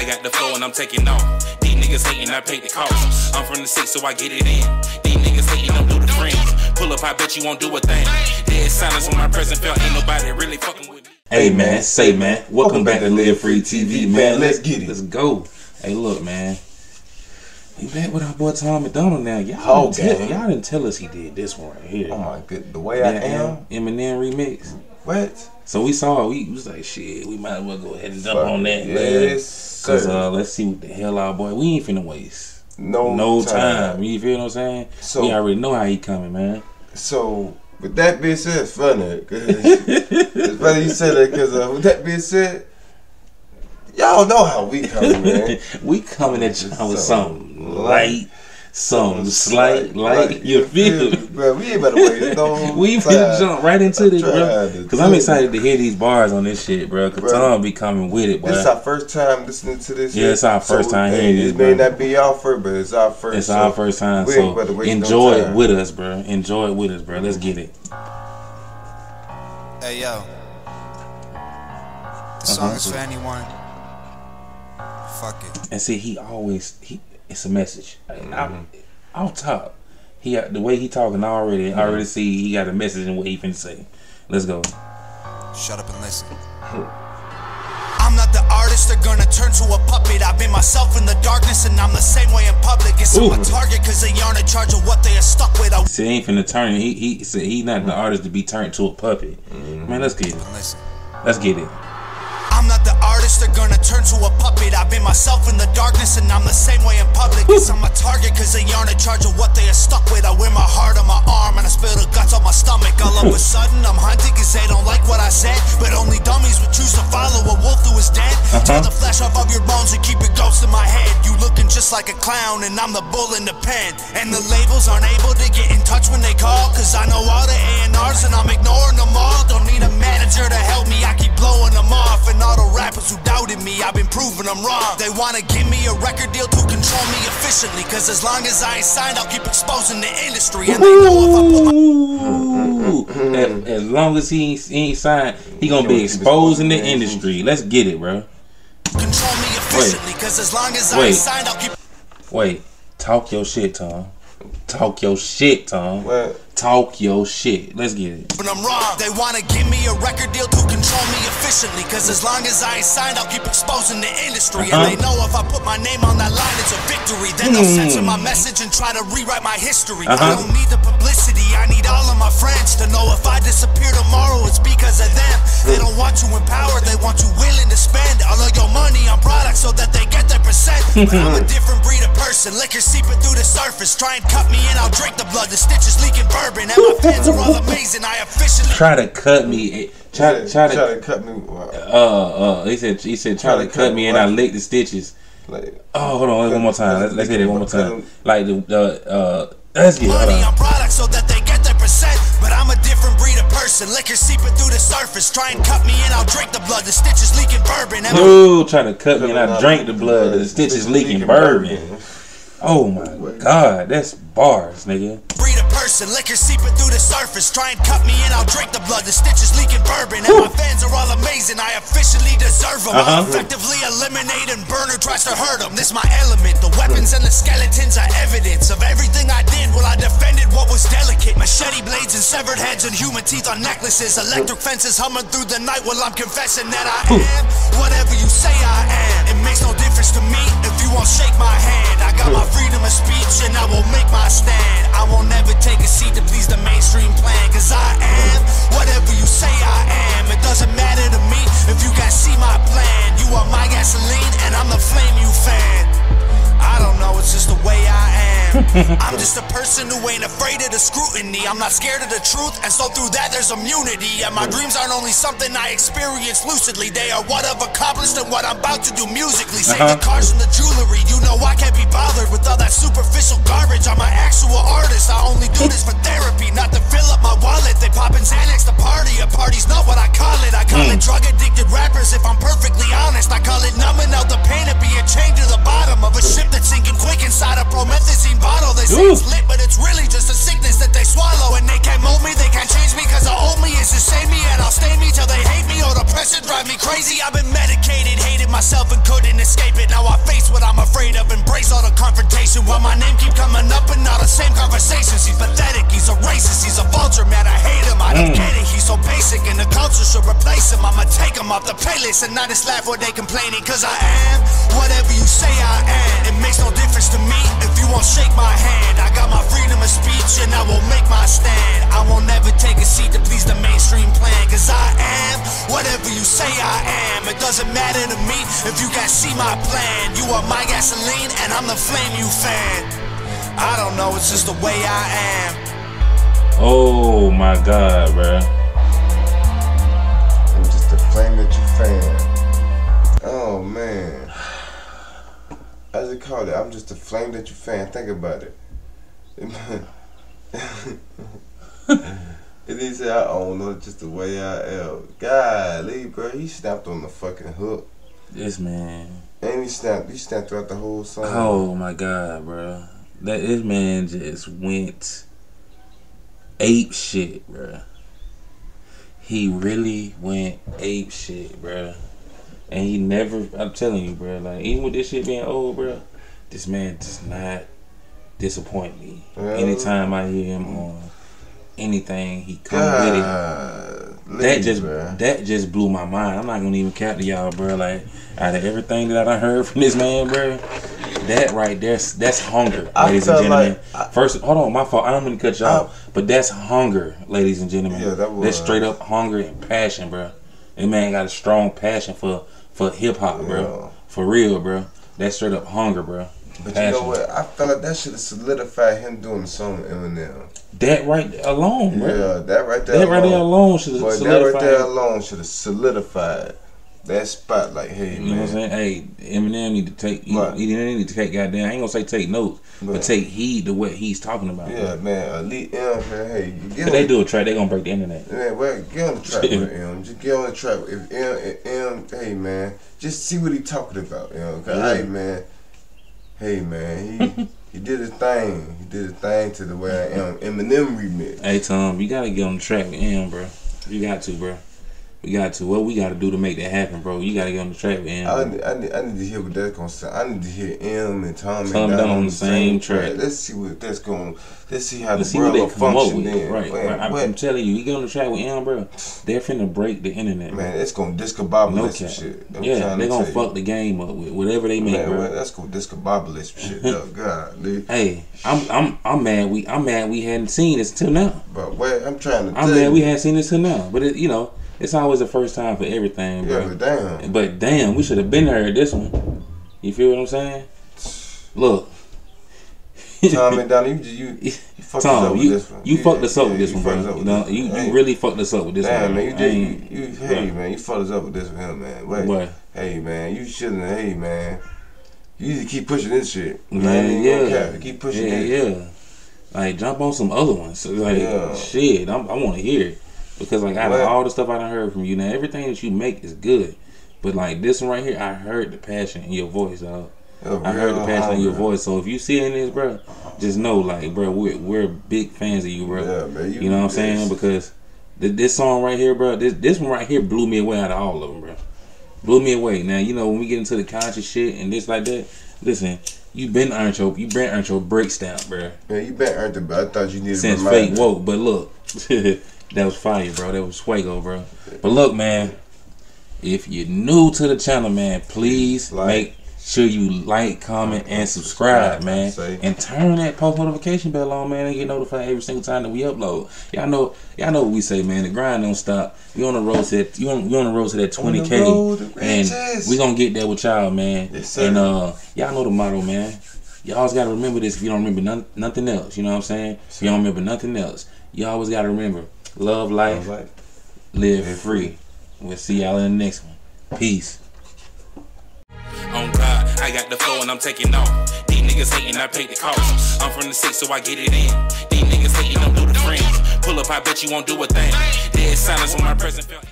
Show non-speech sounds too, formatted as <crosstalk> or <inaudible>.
I got the flow and I'm taking off. These niggas hating, I paid the cost. I'm from the six, so I get it in. These niggas hating, don't do the friends. Pull up, I bet you won't do a thing. Dead silence when my presence felt ain't nobody really fucking with me. Hey man, say man, welcome back to Live Free TV, man. Let's get it. Let's go. Hey, look, man. We back with our boy Tom MacDonald now. Y'all, Whole didn't tell, y'all didn't tell us he did this one right here. Oh my good, the way I That am. Eminem remix. What? So we saw. We was like, shit, we might as well go ahead and jump on that. man. Yes, Cause uh, let's see what the hell our boy. We ain't finna waste no, no time. You feel what I'm saying? So- we already know how he coming, man. So with that being said, it's funny. <laughs> it's funny you said that because uh, with that being said, y'all know how we coming, man. <laughs> we coming at y'all with Something something light, light, something slight, light. You feel? me? Bro, we ain't better wait <laughs> no We time. finna jump right into this, bro. Cause I'm excited to hear these bars on this shit, bro. Cause Bro. Tom be coming with it, bro. This is our first time listening to this. Yeah, shit. it's our first time hey, hearing It this, may not be our first, but it's our first. It's so our first time, we so better waste no enjoy it with us, bro. Enjoy it with us, bro. Let's get it. Hey yo. The song is Uh-huh. for anyone. Fuck it. And see, he always he. It's a message. Mm-hmm. I'm, on top, he the way he talking. I already, I already see he got a message in what he finna say. Let's go. Shut up and listen. I'm not the artist, they're gonna turn to a puppet. I've been myself in the darkness, and I'm the same way in public. It's Ooh. I'm a target, cause they aren't in charge of what they are stuck with. I See, he ain't finna turn. He he said he not the artist to be turned to a puppet. Mm-hmm. Man, let's get it. listen. Let's get it. I'm not the artist, they're gonna turn to a puppet. I've been myself in the darkness, and I'm the same way in public. Yes, I'm a target, cause they aren't in charge of what they are stuck with. I wear my heart on my arm, and I spill the guts on my stomach. All of a sudden, I'm hunted, cause they don't like what I said. But only dummies would choose to follow a wolf who is dead. Uh-huh. Tear the flesh off of your bones and keep your ghost in my head. You looking just like a clown, and I'm the bull in the pen. And the labels aren't able to get in touch when they call, cause I know doubted me, I've been proving them wrong. They wanna give me a record deal to control me efficiently, cause as long as I ain't signed, I'll keep exposing the industry. And they know if I put my as, as long as he ain't, he ain't signed, he gonna be exposed in the industry. Let's get it, bro. control me efficiently, cause as long as I ain't signed, I'll keep Wait, talk your shit, Tom. Talk your shit, Tom. What? Talk your shit. Let's get it. when I'm wrong. They wanna give me a record deal to control me efficiently. Cause as long as I ain't signed, I'll keep exposing the industry. Uh-huh. And they know if I put my name on that line, it's a victory. Then they'll censor my message and try to rewrite my history. Hmm. Uh-huh. I don't need the publicity, I need all of my friends to know if I disappear tomorrow, it's because of them. They don't want you empowered, they want you willing to spend all of your money on products so that they get their percent. <laughs> But I'm a different breed of person, liquor seeping through the surface. Try and cut me in, I'll drink the blood, the stitches leaking bourbon. And my fans are all amazing, I officially. Try to cut me. Try, try to. try to cut me. Uh, uh. He said. He said. Try, to cut me, and I lick the stitches. Like, Oh, hold on. One more time. Let's, let's hit it one more time. Like the. Uh, uh, let's get it. Hold money on. on products so that they get their percent. But I'm a different breed of person. Liquor seeping through the surface. Try and cut me in, I'll drink the blood. The stitches leaking bourbon. And my Ooh, trying to cut me, and I drink the blood. The stitches leaking bourbon. Oh my god, that's bars, nigga. breed of person. Liquor seeping through the surface. Try and cut me in, I'll drink the blood. The stitches leaking bourbon. And my fans are all amazing. I officially deserve them. Uh-huh. I'll effectively eliminate and burn who tries to hurt them. This my element. The weapons and the skeletons are evidence of everything I did. Well, I defended what was delicate. Machete blades and severed heads and human teeth on necklaces. Electric fences humming through the night while I'm confessing that I am whatever you say I am. It makes no difference to me if you won't shake my hand. I got my freedom of speech and I will make my stand. I won't never take a seat to please the mainstream plan. Cause I am whatever you say I am. It doesn't matter to me if you guys see my plan. You are my <laughs> I'm just a person who ain't afraid of the scrutiny. I'm not scared of the truth, and so through that there's immunity. And my dreams aren't only something I experience lucidly, they are what I've accomplished and what I'm about to do musically. Save the Uh-huh. cars and the jewelry. You know I can't be bothered with all that superficial garbage. I'm an actual artist. I only do this for therapy, not to fill up my wallet. They poppin' Xanax to party. A party's not what I call it. I call it hmm. drug addicted rappers. If I'm perfectly honest, I call it numbing out the pain of being chained to the bottom of a ship that's sinking quick inside a promethazine bottle. They say Ooh. it's lit, but it's really Mm. get it. He's so basic, and the culture should replace him. I'ma take him off the playlist and not just laugh when they complaining. Cause I am whatever you say I am. It makes no difference to me if you won't shake my hand. I got my freedom of speech and I will make my stand. I won't never take a seat to please the mainstream plan. Cause I am whatever you say I am. It doesn't matter to me if you can't see my plan. You are my gasoline and I'm the flame you fan. I don't know, it's just the way I am. Oh my god, bruh. I'm just a flame that you fan. Oh man. As it called it, I'm just a flame that you fan. Think about it. and he said, I don't know, just the way I am. Golly, bro, he snapped on the fucking hook. This man. And he snapped, he snapped throughout the whole song. Oh my god, bro. That this man just went ape shit, bro. He really went ape shit, bro. And he never. I'm telling you, bro. Like even with this shit being old, bro, this man does not disappoint me. Yeah. Anytime I hear him on anything, he come with it. That just bruh. that just blew my mind. I'm not gonna even cap to y'all, bro. Like out of everything that I heard from this man, bro, that right there, that's hunger, I ladies and gentlemen. like I- First, hold on, my fault. I don't mean to cut you off, but that's hunger, ladies and gentlemen. Yeah, that was. That's straight up hunger and passion, bro. That man got a strong passion for for hip hop, Yeah. bro. For real, bro. That's straight up hunger, bro. But Passion. you know what? I felt like that should have solidified him doing the song with Eminem. That right alone, bro. Yeah, that right there. That right there alone should have But that solidified. right there alone should have solidified that spot. Like, hey You know what I'm man, saying? Hey, Eminem need to take. He, Right. he didn't need to take goddamn. I ain't gonna say take notes, but Right. take heed to what he's talking about. yeah, man, elite M, man. Hey, you get If they do a track, they gonna break the internet. man, well, get on the track with <laughs> M. Just get on the track. If M, if M, hey man, just see what he talking about. You know, Yeah. hey man, hey man, he he did his thing. He did his thing to the way I am. Eminem remix. Hey Tom, you gotta get on the track with him, bro. You got to, bro. We got to. What we gotta do to make that happen, bro? You gotta get on the track with him. I need, I, need, I need to hear what that's gonna sound. I need to hear M and Tom Tom and down on the same track. Let's see what that's going. To, let's see how Let's the see what world will function then. Right, man, right. I'm, I'm telling you, you get on the track with him, bro. They're finna break the internet, man, man. it's gonna discombobulate No some shit. I'm yeah, they to gonna fuck the game up with whatever they make, Man, bro. well, that's gonna discombobulate some shit. up. God, dude. Hey, I'm I'm I'm mad. We I'm mad we hadn't seen this till now. But wait, I'm trying to I'm tell mad you. we hadn't seen this till now. But it, you know, it's always the first time for everything, yeah, bro. but damn. But damn, we should have been there at this one. You feel what I'm saying? Look, Tom and Donnie, you, you, you <laughs> fucked us up with you this one. you you fucked us up yeah, with this one, bro. You know, this you, you Hey, really fucked us up with this Damn, one. man, you did. You, you, hey, man, you fucked us up with this him, man. Wait, What? hey, man, you shouldn't. Hey, man, you need to keep pushing this shit. I Yeah, ain't even gonna yeah. Keep pushing yeah, it. yeah. Like jump on some other ones. Like Yeah. shit, I'm, I want to hear it because like out of all the stuff I done heard from you, now everything that you make is good. But like this one right here, I heard the passion in your voice, dog. You're oh, I heard the passion in your voice. So if you see it in this, bro, just know, like, bro, we're we're big fans of you, bro. Yeah, man, You, know what I'm saying? Because th- this song right here, bro, this this one right here blew me away out of all of them, bro. Blew me away. Now you know when we get into the conscious shit and this like that. Listen, you been earned your you been earned your break stamp, bro. Man, you been earned it, but I thought you needed Since fake woke, but look, <laughs> that was fire, bro. That was Swago, bro. But look, man, if you're new to the channel, man, please Like. make sure you like, comment, and subscribe, man. And turn that post notification bell on, man, and get notified every single time that we upload. Y'all know, y'all know what we say, man. The grind don't stop. We on the road to that. You on, we on the road to that On the 20k, road and we gonna get there with y'all, man. Yes, and uh, y'all know the motto, man. Y'all always gotta remember this. If you don't remember none, nothing else, you know what I'm saying. If you don't remember nothing else, you always gotta remember love life, was like, live Live free. We'll see y'all in the next one. Peace. On God, I got the flow and I'm taking off. These niggas hating, I pay the cost. I'm from the six, so I get it in. These niggas hating, don't do the fringe. Pull up, I bet you won't do a thing. Dead silence when my present felt.